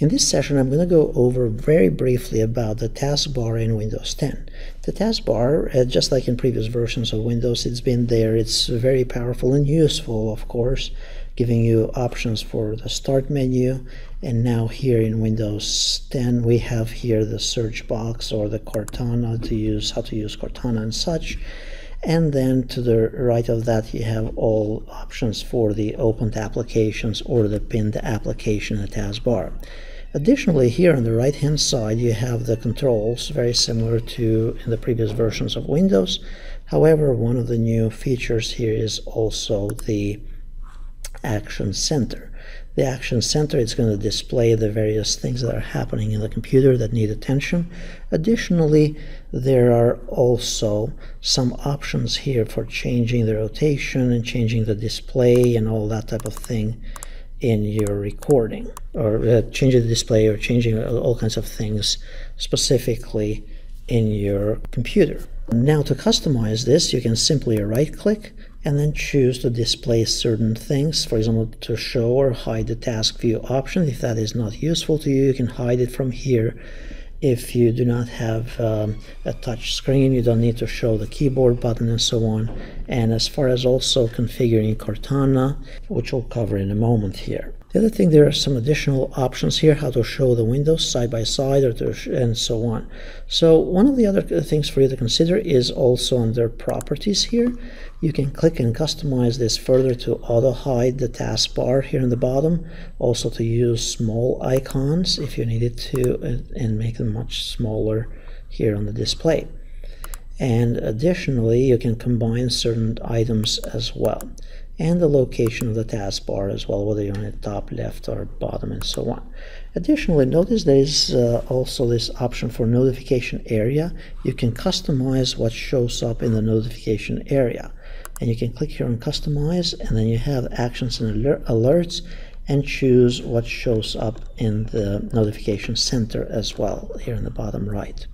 In this session, I'm going to go over very briefly about the taskbar in Windows 10. The taskbar, uh, just like in previous versions of Windows, it's been there. It's very powerful and useful, of course, giving you options for the start menu. And now here in Windows 10, we have here the search box or the Cortana to use, how to use Cortana and such and then to the right of that you have all options for the opened applications or the pinned application in the taskbar. Additionally, here on the right hand side you have the controls very similar to in the previous versions of Windows. However, one of the new features here is also the Action Center the Action Center. It's going to display the various things that are happening in the computer that need attention. Additionally, there are also some options here for changing the rotation and changing the display and all that type of thing in your recording or uh, changing the display or changing all kinds of things specifically in your computer. Now to customize this, you can simply right click and then choose to display certain things. For example, to show or hide the task view option. If that is not useful to you, you can hide it from here. If you do not have um, a touch screen, you don't need to show the keyboard button and so on. And as far as also configuring Cortana, which we'll cover in a moment here. The other thing, there are some additional options here, how to show the windows side by side or and so on. So one of the other things for you to consider is also under properties here. You can click and customize this further to auto hide the taskbar here in the bottom. Also to use small icons if you needed to uh, and make them much smaller here on the display. And additionally, you can combine certain items as well and the location of the taskbar as well, whether you're on the top, left, or bottom, and so on. Additionally, notice there is uh, also this option for notification area. You can customize what shows up in the notification area. And you can click here on customize, and then you have actions and alert alerts, and choose what shows up in the notification center as well, here in the bottom right.